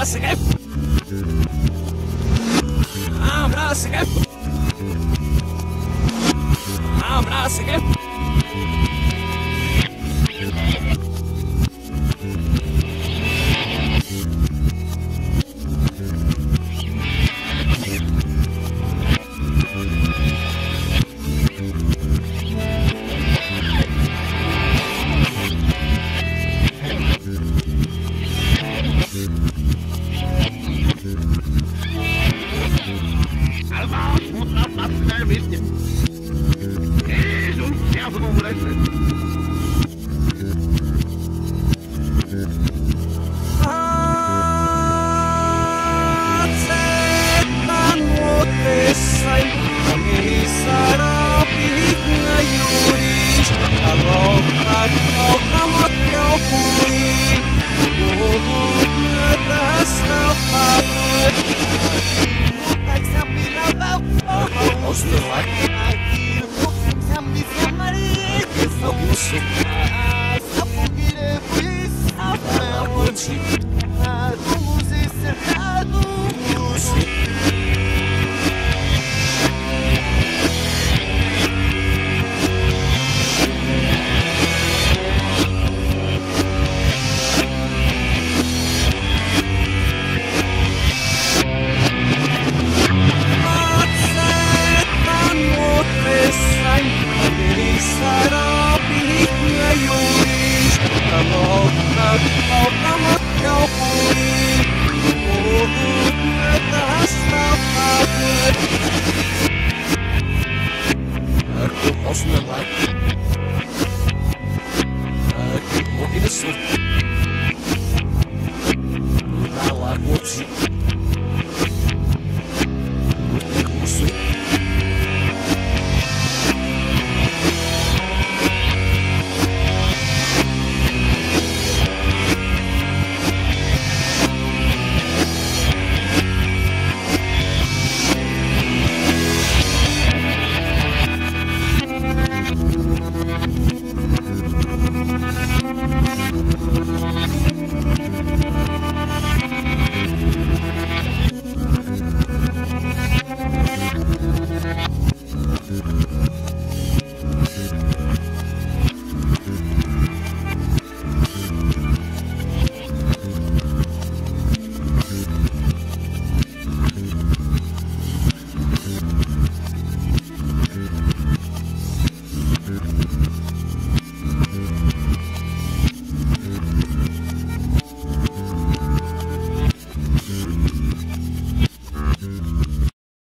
abraça, é. Abraça, é. Abraça, é. Reihe. abraço.